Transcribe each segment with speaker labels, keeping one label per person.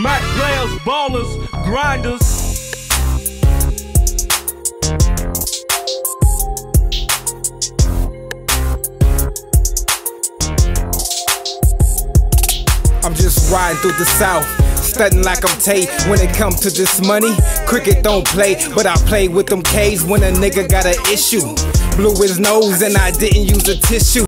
Speaker 1: Mac players, ballers, grinders.
Speaker 2: I'm just riding through the south. Stunting like I'm Tate when it comes to this money. Cricket don't play, but I play with them K's when a nigga got an issue. Blew his nose and I didn't use a tissue.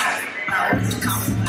Speaker 3: No.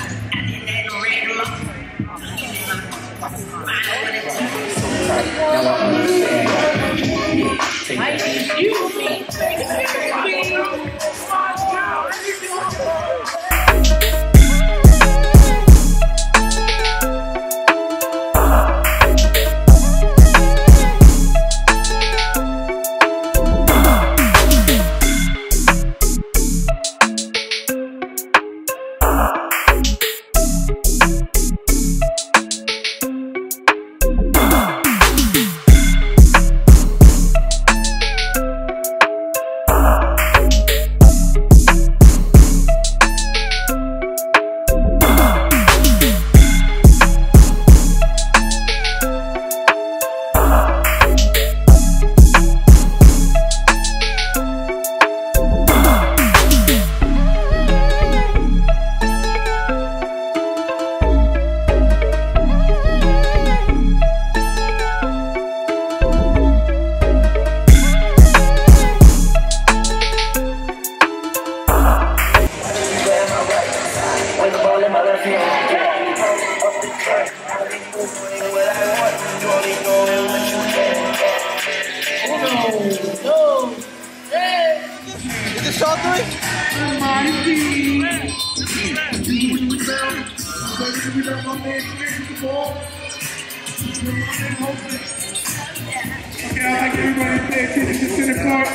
Speaker 4: Okay, I'd like everybody to pay attention to center court.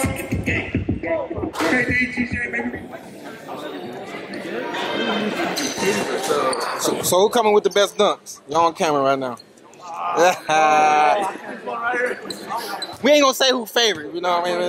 Speaker 4: Okay.
Speaker 2: So, so who coming with the best dunks? Y'all on camera right now. we ain't gonna say who favorite, you know what I mean?